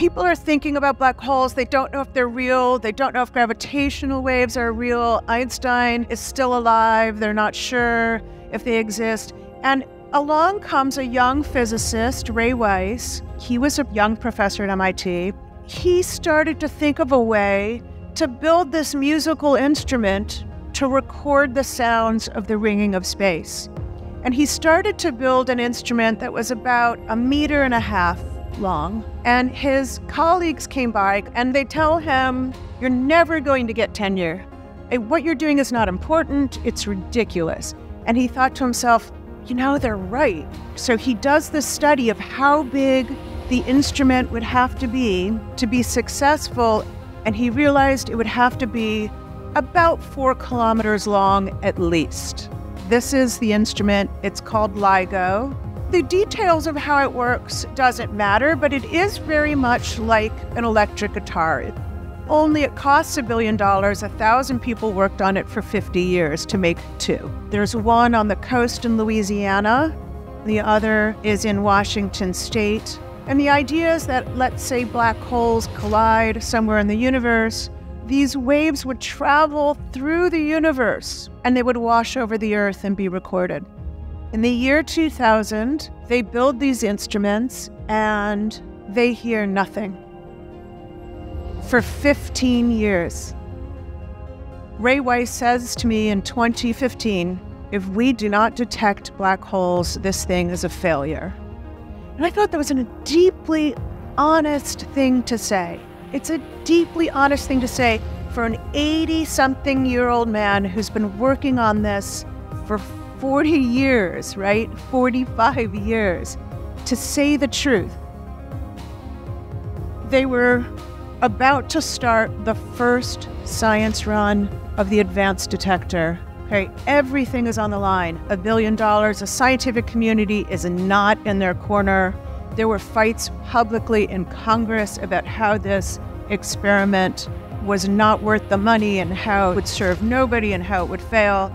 people are thinking about black holes. They don't know if they're real. They don't know if gravitational waves are real. Einstein is still alive. They're not sure if they exist. And along comes a young physicist, Ray Weiss. He was a young professor at MIT. He started to think of a way to build this musical instrument to record the sounds of the ringing of space. And he started to build an instrument that was about a meter and a half long. And his colleagues came by and they tell him, You're never going to get tenure. Eh, what you're doing is not important, it's ridiculous. And he thought to himself, You know, they're right. So he does this study of how big the instrument would have to be to be successful. And he realized it would have to be about four kilometers long at least. This is the instrument. It's called LIGO. The details of how it works doesn't matter, but it is very much like an electric guitar. Only it costs a billion dollars. A thousand people worked on it for 50 years to make two. There's one on the coast in Louisiana, the other is in Washington state. And the idea is that, let's say, black holes collide somewhere in the universe, these waves would travel through the universe and they would wash over the earth and be recorded. In the year 2000, they build these instruments and they hear nothing. For 15 years. Ray Weiss says to me in 2015 if we do not detect black holes, this thing is a failure. And I thought that was a deeply honest thing to say. It's a deeply honest thing to say for an 80 something year old man who's been working on this for 40 years, right? 45 years to say the truth. They were about to start the first science run of the advanced detector. Okay, everything is on the line. A billion dollars. The scientific community is not in their corner. There were fights publicly in Congress about how this experiment was not worth the money and how it would serve nobody and how it would fail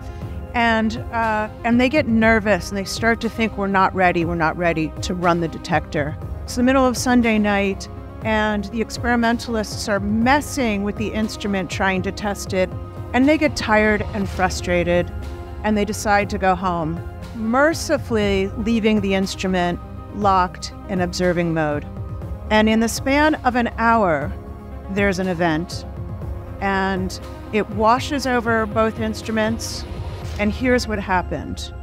and uh, and they get nervous and they start to think we're not ready, we're not ready to run the detector. It's the middle of Sunday night, and the experimentalists are messing with the instrument trying to test it, and they get tired and frustrated, and they decide to go home, mercifully leaving the instrument locked in observing mode. And in the span of an hour, there's an event, and it washes over both instruments and here's what happened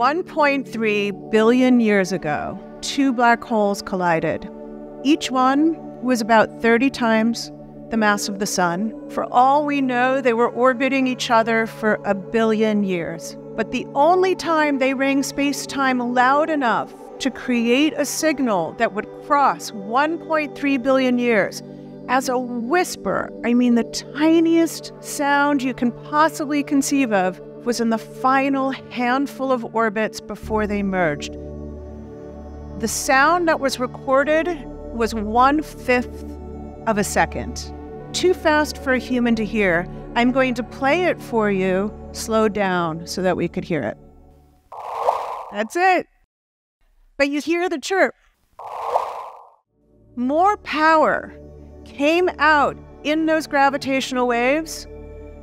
1.3 billion years ago, two black holes collided. Each one was about 30 times the mass of the sun. For all we know, they were orbiting each other for a billion years. But the only time they rang space time loud enough to create a signal that would cross 1.3 billion years as a whisper, I mean the tiniest sound you can possibly conceive of, was in the final handful of orbits before they merged. The sound that was recorded was one fifth of a second. Too fast for a human to hear. I'm going to play it for you, slowed down, so that we could hear it. That's it. But you hear the chirp. More power came out in those gravitational waves,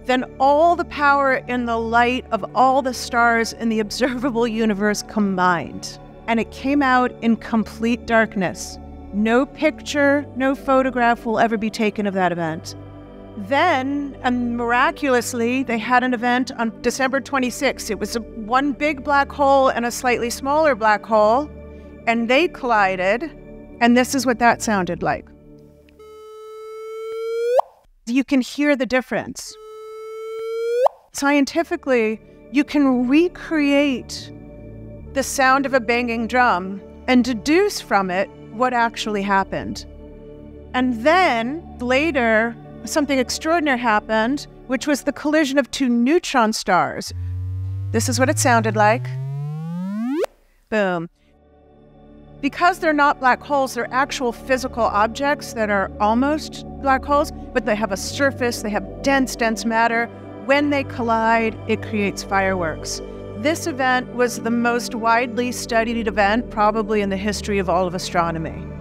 then all the power in the light of all the stars in the observable universe combined. And it came out in complete darkness. No picture, no photograph will ever be taken of that event. Then, and miraculously, they had an event on December 26th. It was a, one big black hole and a slightly smaller black hole, and they collided, and this is what that sounded like you can hear the difference. Scientifically, you can recreate the sound of a banging drum and deduce from it what actually happened. And then later, something extraordinary happened, which was the collision of two neutron stars. This is what it sounded like. Boom. Because they're not black holes, they're actual physical objects that are almost black holes, but they have a surface, they have dense, dense matter. When they collide, it creates fireworks. This event was the most widely studied event, probably in the history of all of astronomy.